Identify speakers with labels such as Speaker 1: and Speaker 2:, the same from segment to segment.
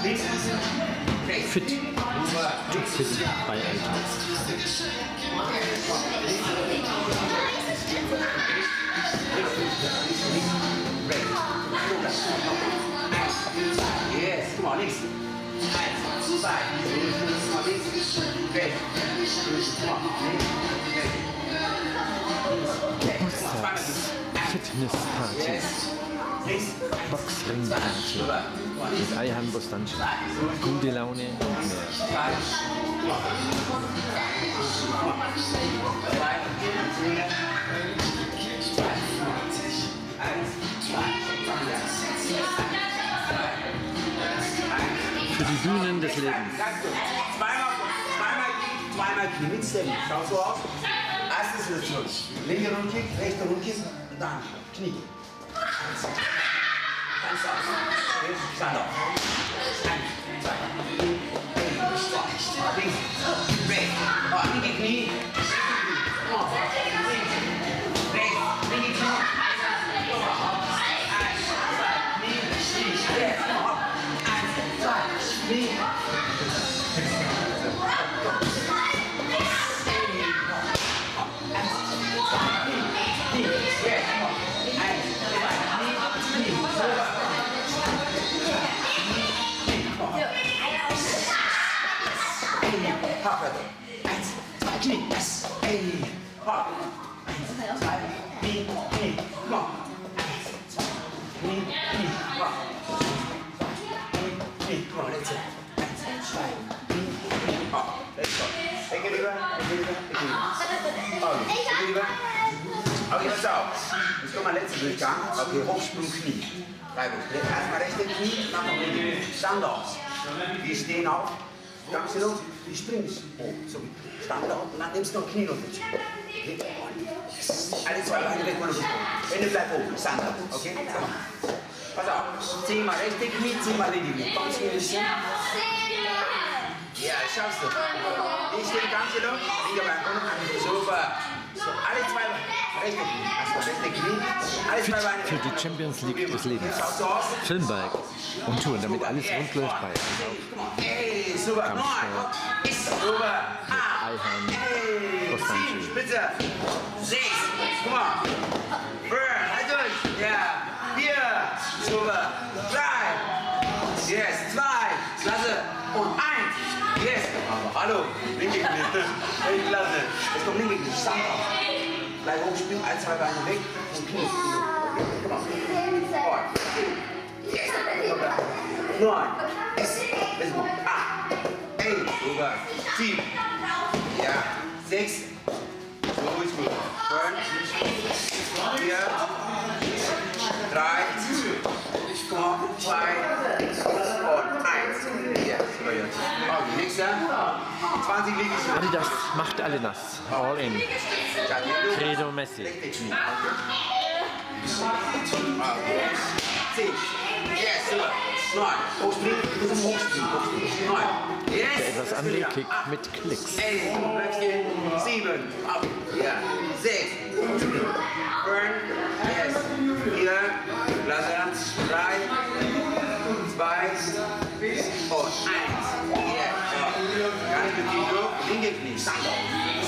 Speaker 1: Fit. Fit
Speaker 2: bei Alter.
Speaker 1: Yes, come on, links. Eins, zwei, come on, links, rechts. Come on, links, links. Eins,
Speaker 2: Fitnessparty.
Speaker 1: Yes. Links. Mit Ayhan
Speaker 2: Bostanci.
Speaker 1: Gute
Speaker 2: Laune und mehr.
Speaker 1: Für die Bühnen des Lebens. Zweimal, zweimal zweimal Knie mit Steppen. Schau so aus. Erste Situation. Linke Rundkick, rechte Rundkick und dann Knie. 三楼，三三，一，二，三，四，五，六，七，八，九，十，十一，十二，十三，十四，十五，十六，十七，十八，十九，二十。Schapletten. Eins, zwei, Knie. Yes. Ey. Hopp. Eins, zwei, Knie, Knie. komm. Eins, zwei, Knie, Knie. Hopp. Knie, Knie. Komm mal, letzte. Eins, zwei, Knie, Knie. Let's go. Rüber, Ecke rüber, rüber. Okay, ich gehe rüber. Okay, pass. Jetzt kommt mein letzter Durchgang. Okay, Hochsprung, Knie. Reibung. Erstmal rechte Knie, nach oben. Stand auf. Wir stehen auf. Ganz genau. Wir springen hoch. So, Stand auf. Und dann nimmst du noch Knie runter. Okay. Alle zwei Beine weg, ohne Fußball. Hände bleibt oben. Stand auf. Okay? Komm mal. Pass auf. Zehnmal rechte Knie, zehnmal linke Knie. Komm zu mir ein bisschen. Ja, das schaffst du. Ich stehe ganz genau. Linke Bein. Super. So, alle zwei Beine. Rechte Knie. Erstmal rechte Knie. Alle zwei Beine. Für die Champions League des Lebens.
Speaker 2: Filmbike und Touren, damit alles rund läuft
Speaker 1: bei Ey, super. Super. Ah.
Speaker 2: Ayhan
Speaker 1: Ey. Sieben. Spitze. Sechs. Guck mal. Fünf. Halt durch. Ja. Vier. Super. Drei. Yes. Zwei. Klasse. Und eins. Yes. Aber hallo. Linke Knie. Hey, klasse. Jetzt kommt linke Knie. Stand auf. Bleib hochspringen. Ein, zwei Beine weg. Und Knie. Guck mal. Yes. Neun. Yes. Bis gut. Acht. Ey. Super. Sieben. Ja. Sechs. So ist gut. Fünf. Vier. Drei. Zwei. links, ja? 20 links. Adidas
Speaker 2: macht alle nass. All in.
Speaker 1: Credo
Speaker 2: Messi.
Speaker 1: Der etwas andere Kick
Speaker 2: mit Klicks. 7,
Speaker 1: ab, ja, 6, burn, yes, hier, lassen, 3,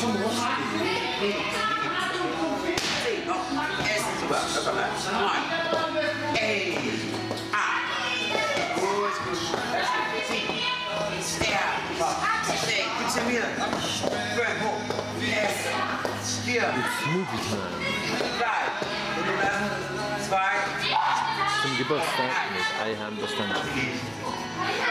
Speaker 1: Zum Hochspringen. Linke Knie. Zehn. Noch. Yes. Super. Locker bleiben. Neun. Ey. Acht. Gut, gut. Sieben. Ja. Sechs. Gib's ja mir. Fünf. Yes. Vier. Drei. Zwei.
Speaker 2: Zum Geburtstag mit.
Speaker 1: Guck mal.